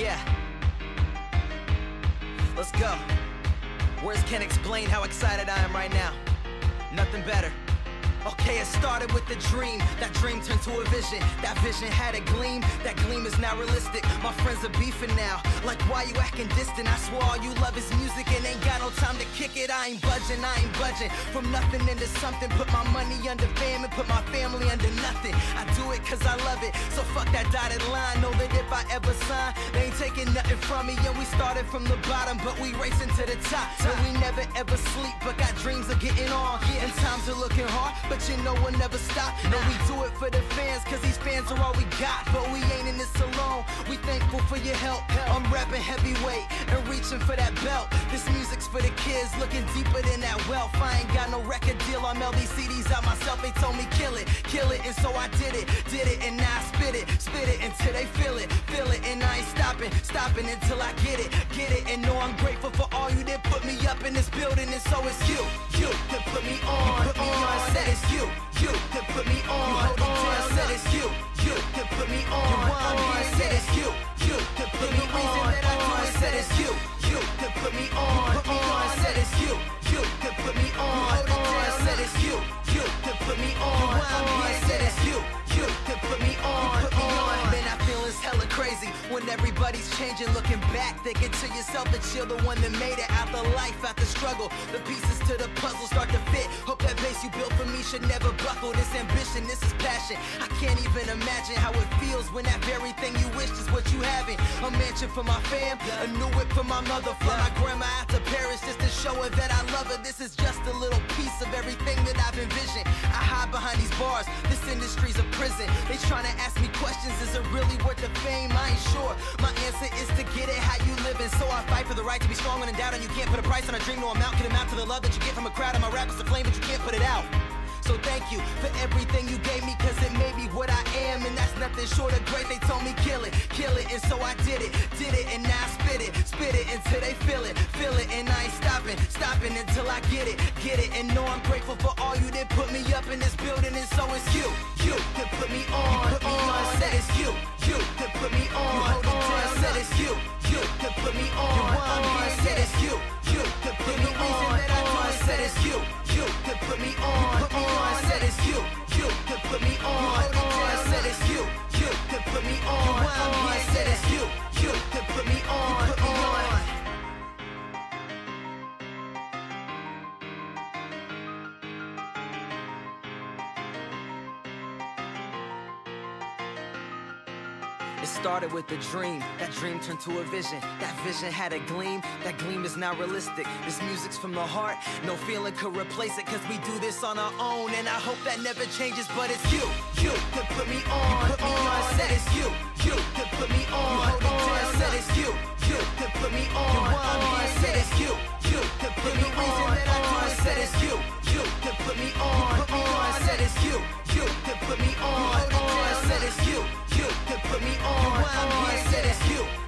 Yeah. Let's go. Words can't explain how excited I am right now. Nothing better. Okay, it started with a dream. That dream turned to a vision. That vision had a gleam. That gleam is now realistic. My friends are beefing now. Like, why you acting distant? I swear all you love is music and ain't got no time to kick it. I ain't budging, I ain't budging. From nothing into something. Put my money under fam and put my family under nothing. I do it cause I love it. So fuck that dotted line. Know that if I ever sign, they ain't taking nothing from me. And we started from the bottom, but we racing to the top. And we never ever sleep, but got dreams of getting on. And times are looking hard, but you know we'll never stop. No, we do it for the fans, cause these fans are all we got. But we ain't in this alone, we thankful for your help. I'm rapping heavyweight and reaching for that belt. This music's for the kids, looking deeper than that wealth. I ain't got no record deal, I'm these CDs out myself. They told me kill it, kill it, and so I did it, did it, and now I spit it, spit it until they feel it, feel it, and I ain't stopping, stopping until I get it, get it, and know I'm grateful for all you that put me up in this building, and so it's you, you that put me on, it's you you that put me on. Everybody's changing. Looking back, thinking to yourself that you're the one that made it out the life, out the struggle. The pieces to the puzzle start to fit. Hope that base you built for me should never buckle. This ambition, this is passion. I can't even imagine how it feels when that very thing you wished is what you having. A mansion for my fam, a new whip for my mother, fly my grandma out to Paris just to show her that I love her. This is just a little piece of everything that I've envisioned. I behind these bars. This industry's a prison. They trying to ask me questions. Is it really worth the fame? I ain't sure. My answer is to get it how you living. So I fight for the right to be strong when in doubt, and you can't put a price on a dream. No amount can amount to the love that you get from a crowd. And my rap is a flame, but you can't put it out. So thank you for everything you gave me, cause it made me what I am, and that's nothing short of great. They told me kill it, kill it, and so I did it, did it, and now I spit it, spit it until they feel until I get it, get it, and know I'm grateful for all you that put me up in this building, and so it's you, you that put me on, you put me on, said it's you, you that put me on, you hold it It started with a dream, that dream turned to a vision. That vision had a gleam, that gleam is now realistic. This music's from the heart, no feeling could replace it, cause we do this on our own. And I hope that never changes, but it's you, you that put me on. You put me on, said it's you, you that on. I'm here, said it's you.